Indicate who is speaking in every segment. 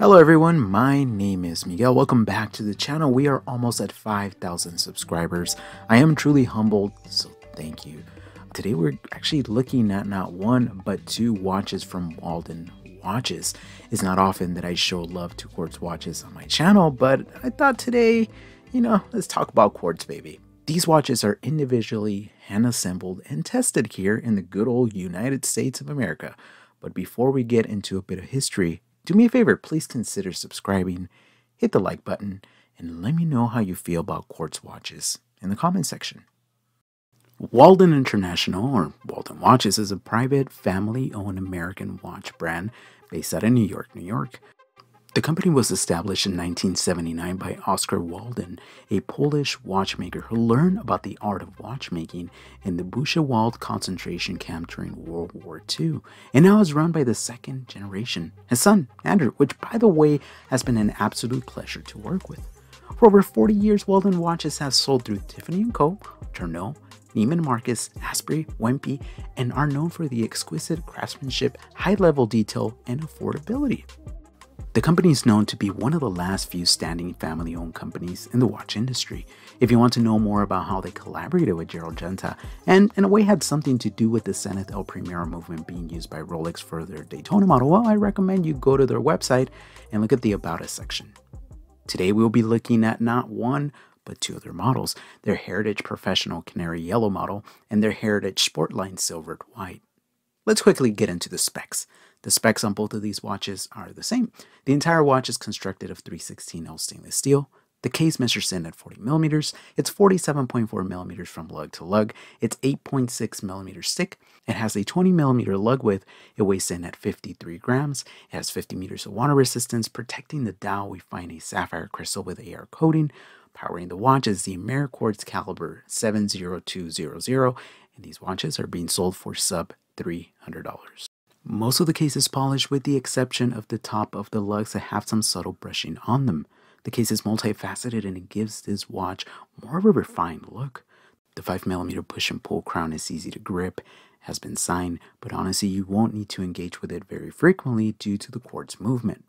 Speaker 1: Hello everyone, my name is Miguel. Welcome back to the channel. We are almost at 5,000 subscribers. I am truly humbled, so thank you. Today we're actually looking at not one, but two watches from Waldan Watches. It's not often that I show love to quartz watches on my channel, but I thought today, you know, let's talk about quartz baby. These watches are individually hand assembled and tested here in the good old United States of America. But before we get into a bit of history, do me a favor, please consider subscribing, hit the like button, and let me know how you feel about quartz watches in the comment section. Waldan International, or Waldan Watches, is a private, family owned American watch brand based out of New York, New York. The company was established in 1979 by Oscar Waldan, a Polish watchmaker who learned about the art of watchmaking in the Buchenwald concentration camp during World War II, and now is run by the second generation, his son, Andrew, which, by the way, has been an absolute pleasure to work with. For over 40 years, Waldan watches have sold through Tiffany & Co., Tourneau, Neiman Marcus, Asprey, Wempe, and are known for the exquisite craftsmanship, high level detail, and affordability. The company is known to be one of the last few standing family owned companies in the watch industry. If you want to know more about how they collaborated with Gerald Genta and in a way had something to do with the Zenith El Primero movement being used by Rolex for their Daytona model, well, I recommend you go to their website and look at the About Us section. Today we'll be looking at not one, but two other models their Heritage Professional Canary Yellow model and their Heritage Sportline Silvered White. Let's quickly get into the specs. The specs on both of these watches are the same. The entire watch is constructed of 316L stainless steel. The case measures in at 40 millimeters. It's 47.4 millimeters from lug to lug. It's 8.6 millimeters thick. It has a 20 millimeter lug width. It weighs in at 53 grams. It has 50 meters of water resistance. Protecting the dial, we find a sapphire crystal with AR coating. Powering the watch is the Ameriquartz caliber 70200, and these watches are being sold for sub $300. Most of the case is polished with the exception of the top of the lugs that have some subtle brushing on them. The case is multifaceted and it gives this watch more of a refined look. The 5mm push and pull crown is easy to grip, has been signed, but honestly you won't need to engage with it very frequently due to the quartz movement.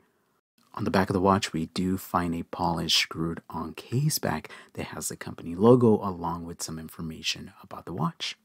Speaker 1: On the back of the watch, we do find a polished screwed on case back that has the company logo along with some information about the watch.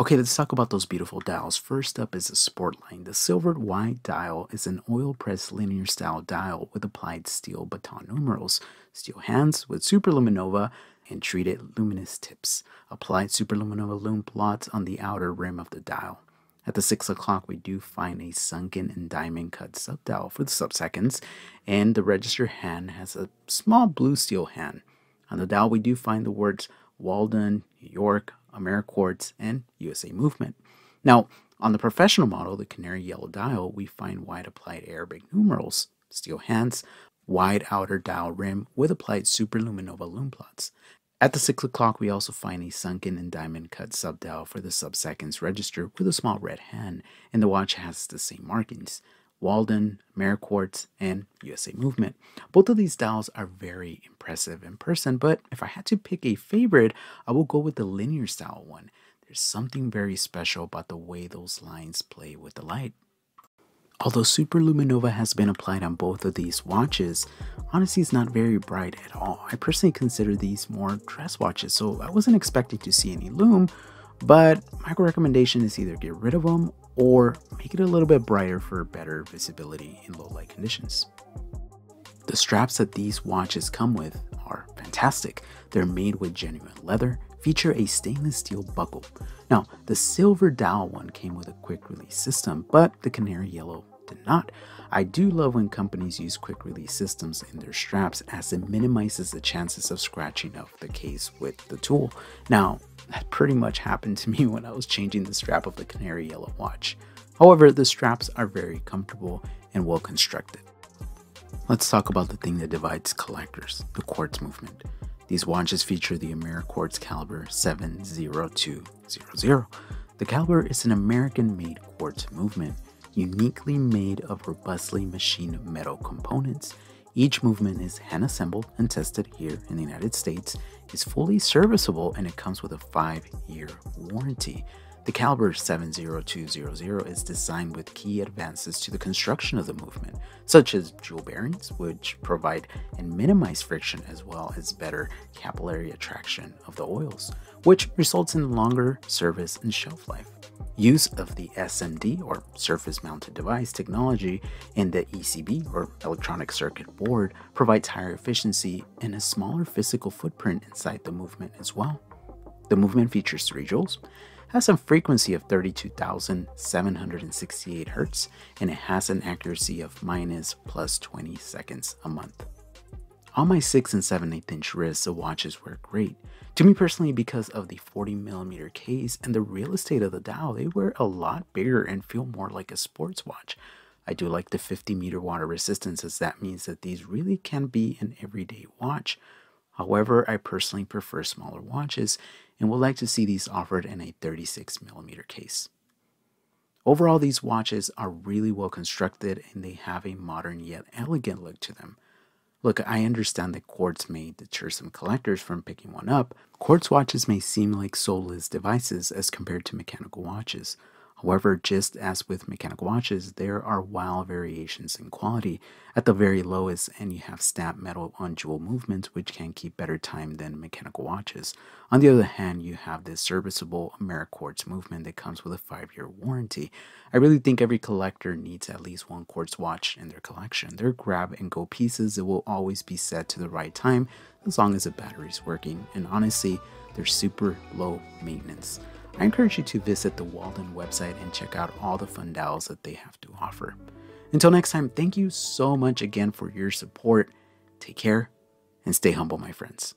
Speaker 1: Okay, let's talk about those beautiful dials. First up is the Sportline. The silvered white dial is an oil press linear style dial with applied steel baton numerals, steel hands with superluminova and treated luminous tips, applied superluminova lume plots on the outer rim of the dial. At the 6 o'clock, we do find a sunken and diamond cut subdial for the subseconds, and the register hand has a small blue steel hand. On the dial, we do find the words Waldan, New York, Ameriquartz, and USA Movement. Now, on the professional model, the canary yellow dial, we find wide applied Arabic numerals, steel hands, wide outer dial rim with applied superluminova lume plots. At the 6 o'clock, we also find a sunken and diamond cut subdial for the sub-seconds register with a small red hand, and the watch has the same markings. Waldan, Ameriquartz, and USA Movement. Both of these dials are very impressive in person, but if I had to pick a favorite, I will go with the linear style one. There's something very special about the way those lines play with the light. Although Superluminova has been applied on both of these watches, honestly it's not very bright at all. I personally consider these more dress watches, so I wasn't expecting to see any lume, but my recommendation is either get rid of them or make it a little bit brighter for better visibility in low light conditions. The straps that these watches come with are fantastic. They're made with genuine leather, feature a stainless steel buckle. Now, the silver dial one came with a quick release system, but the canary yellow did not. I do love when companies use quick release systems in their straps as it minimizes the chances of scratching up the case with the tool. Now, that pretty much happened to me when I was changing the strap of the canary yellow watch. However, the straps are very comfortable and well constructed. Let's talk about the thing that divides collectors, the quartz movement. These watches feature the Ameriquartz caliber 70200. The caliber is an American-made quartz movement, uniquely made of robustly machined metal components each movement is hand assembled and tested here in the United States, is fully serviceable, and it comes with a 5 year warranty. The caliber 70200 is designed with key advances to the construction of the movement, such as jewel bearings, which provide and minimize friction as well as better capillary attraction of the oils, which results in longer service and shelf life. Use of the SMD or surface mounted device technology in the ECB or electronic circuit board provides higher efficiency and a smaller physical footprint inside the movement as well. The movement features 3 jewels, has a frequency of 32,768 Hz, and it has an accuracy of minus plus 20 seconds a month. All my 6 and 7 8 inch wrists of watches work great. To me personally, because of the 40mm case and the real estate of the dial, they wear a lot bigger and feel more like a sports watch. I do like the 50 meter water resistance as that means that these really can be an everyday watch. However, I personally prefer smaller watches and would like to see these offered in a 36 millimeter case. Overall, these watches are really well constructed and they have a modern yet elegant look to them. Look, I understand that quartz may deter some collectors from picking one up. Quartz watches may seem like soulless devices as compared to mechanical watches. However, just as with mechanical watches, there are wild variations in quality. At the very lowest end, you have stamped metal on jewel movements, which can keep better time than mechanical watches. On the other hand, you have this serviceable Ameriquartz movement that comes with a 5-year warranty. I really think every collector needs at least one quartz watch in their collection. They're grab-and-go pieces that will always be set to the right time as long as the battery is working, and honestly, they're super low maintenance. I encourage you to visit the Waldan website and check out all the fun dials that they have to offer. Until next time, thank you so much again for your support. Take care and stay humble, my friends.